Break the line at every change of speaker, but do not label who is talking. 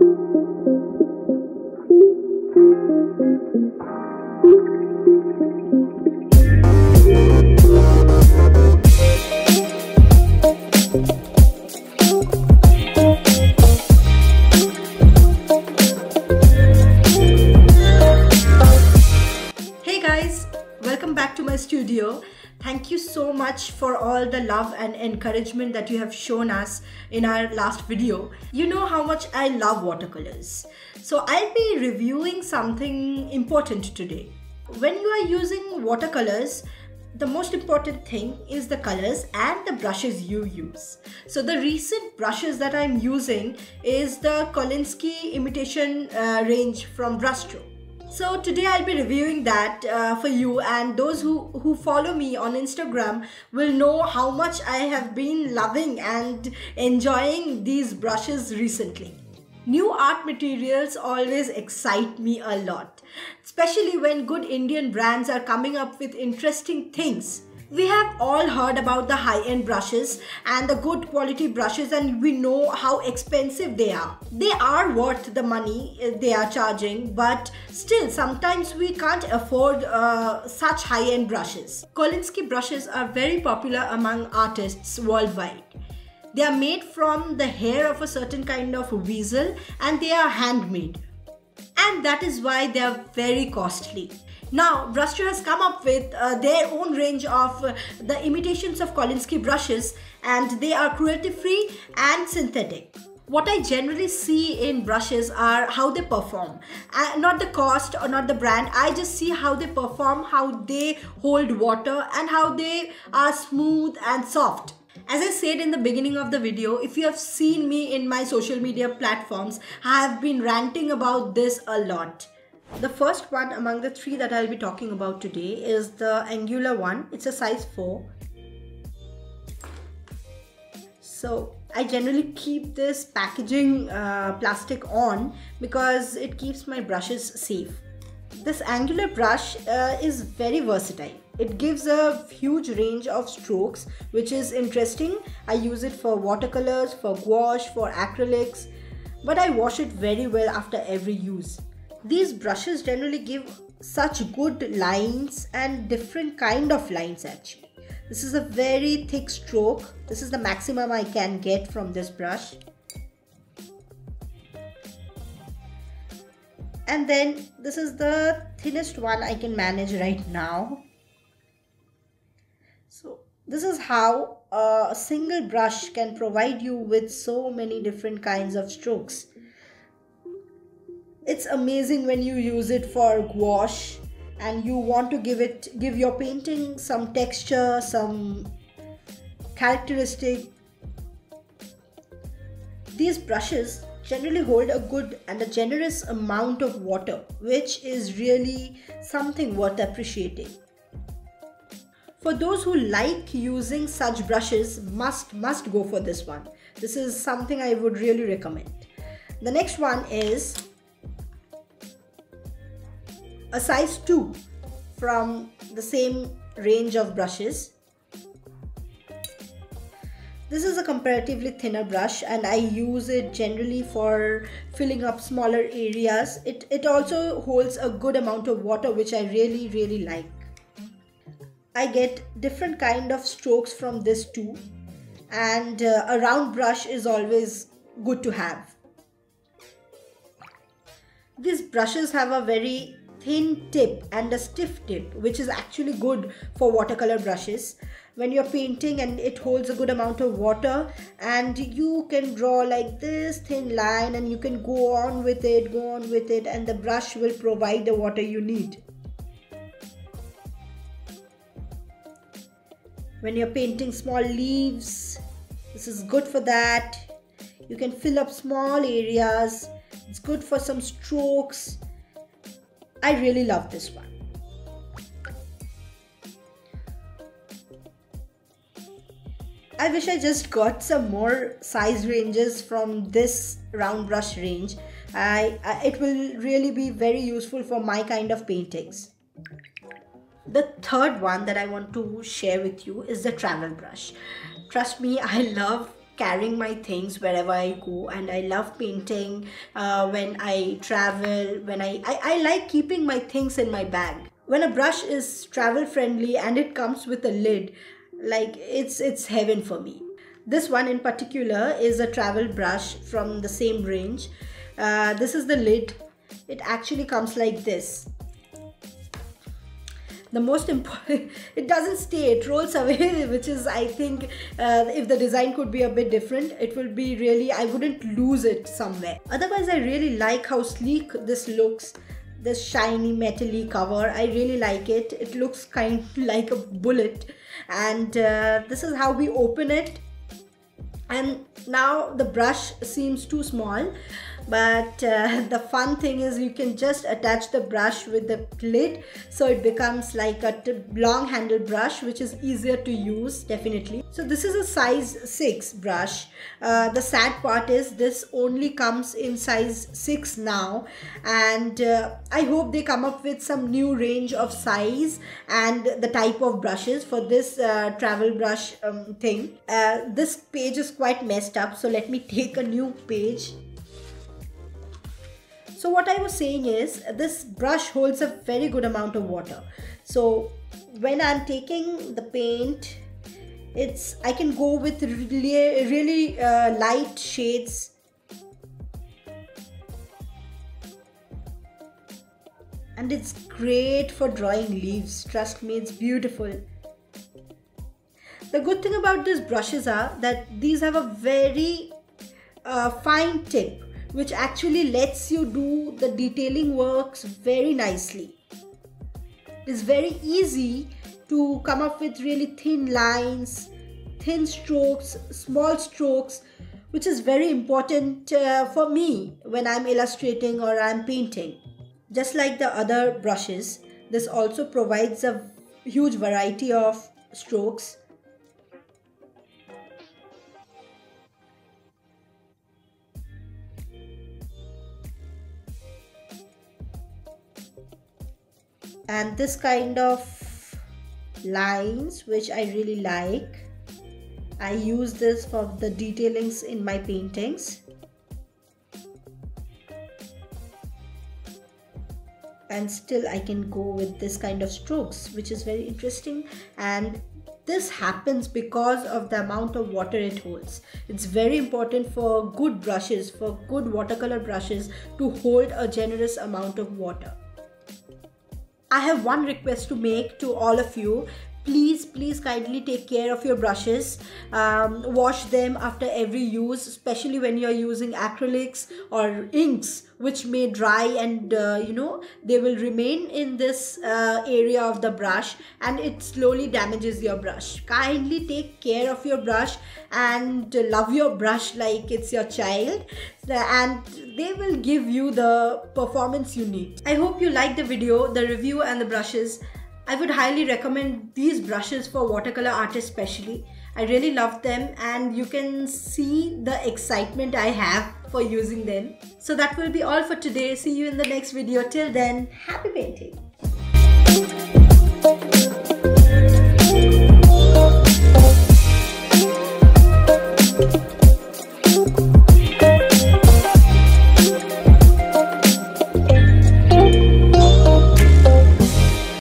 Hey studio. Thank you so much for all the love and encouragement that you have shown us in our last video. You know how much I love watercolors. So I'll be reviewing something important today. When you are using watercolors, the most important thing is the colors and the brushes you use. So the recent brushes that I'm using is the Kolinsky imitation uh, range from Brustro. So today I'll be reviewing that uh, for you and those who, who follow me on Instagram will know how much I have been loving and enjoying these brushes recently. New art materials always excite me a lot, especially when good Indian brands are coming up with interesting things. We have all heard about the high-end brushes and the good quality brushes and we know how expensive they are. They are worth the money uh, they are charging but still sometimes we can't afford uh, such high-end brushes. Kolinsky brushes are very popular among artists worldwide. They are made from the hair of a certain kind of weasel and they are handmade. And that is why they are very costly. Now, Brustro has come up with uh, their own range of uh, the imitations of Kolinsky brushes and they are cruelty free and synthetic. What I generally see in brushes are how they perform. Uh, not the cost or not the brand. I just see how they perform, how they hold water and how they are smooth and soft. As I said in the beginning of the video, if you have seen me in my social media platforms, I have been ranting about this a lot. The first one among the three that I'll be talking about today is the Angular one. It's a size 4. So I generally keep this packaging uh, plastic on because it keeps my brushes safe. This angular brush uh, is very versatile. It gives a huge range of strokes which is interesting. I use it for watercolors, for gouache, for acrylics but I wash it very well after every use. These brushes generally give such good lines and different kind of lines actually. This is a very thick stroke. This is the maximum I can get from this brush. And then this is the thinnest one I can manage right now. So this is how a single brush can provide you with so many different kinds of strokes it's amazing when you use it for gouache and you want to give it give your painting some texture some characteristic. These brushes generally hold a good and a generous amount of water which is really something worth appreciating. For those who like using such brushes must must go for this one. This is something i would really recommend. The next one is a size 2 from the same range of brushes. This is a comparatively thinner brush and I use it generally for filling up smaller areas. It, it also holds a good amount of water which I really really like. I get different kind of strokes from this too and uh, a round brush is always good to have. These brushes have a very thin tip and a stiff tip which is actually good for watercolor brushes. When you're painting and it holds a good amount of water and you can draw like this thin line and you can go on with it go on with it and the brush will provide the water you need. When you're painting small leaves this is good for that. You can fill up small areas. It's good for some strokes I really love this one. I wish I just got some more size ranges from this round brush range. I, I, it will really be very useful for my kind of paintings. The third one that I want to share with you is the travel brush. Trust me, I love carrying my things wherever I go and I love painting uh, when I travel when I, I I like keeping my things in my bag. When a brush is travel friendly and it comes with a lid like it's it's heaven for me. This one in particular is a travel brush from the same range. Uh, this is the lid. It actually comes like this the most important it doesn't stay it rolls away which is i think uh, if the design could be a bit different it will be really i wouldn't lose it somewhere. Otherwise i really like how sleek this looks. This shiny metally cover i really like it. It looks kind of like a bullet. And uh, this is how we open it. And now the brush seems too small but uh, the fun thing is you can just attach the brush with the lid so it becomes like a long handle brush which is easier to use definitely. So this is a size 6 brush. Uh, the sad part is this only comes in size 6 now. And uh, I hope they come up with some new range of size and the type of brushes for this uh, travel brush um, thing. Uh, this page is quite messed up so let me take a new page so what I was saying is this brush holds a very good amount of water. So when I'm taking the paint, it's I can go with really, really uh, light shades. And it's great for drawing leaves. Trust me, it's beautiful. The good thing about these brushes are that these have a very uh, fine tip which actually lets you do the detailing works very nicely. It's very easy to come up with really thin lines, thin strokes, small strokes, which is very important uh, for me when I'm illustrating or I'm painting. Just like the other brushes, this also provides a huge variety of strokes and this kind of lines which I really like I use this for the detailings in my paintings and still I can go with this kind of strokes which is very interesting and this happens because of the amount of water it holds. It's very important for good brushes, for good watercolor brushes to hold a generous amount of water. I have one request to make to all of you please please kindly take care of your brushes. Um, wash them after every use especially when you're using acrylics or inks which may dry and uh, you know they will remain in this uh, area of the brush and it slowly damages your brush. Kindly take care of your brush and love your brush like it's your child. And they will give you the performance you need. I hope you liked the video the review and the brushes I would highly recommend these brushes for watercolor artists especially. I really love them and you can see the excitement I have for using them. So that will be all for today. See you in the next video. Till then, happy painting.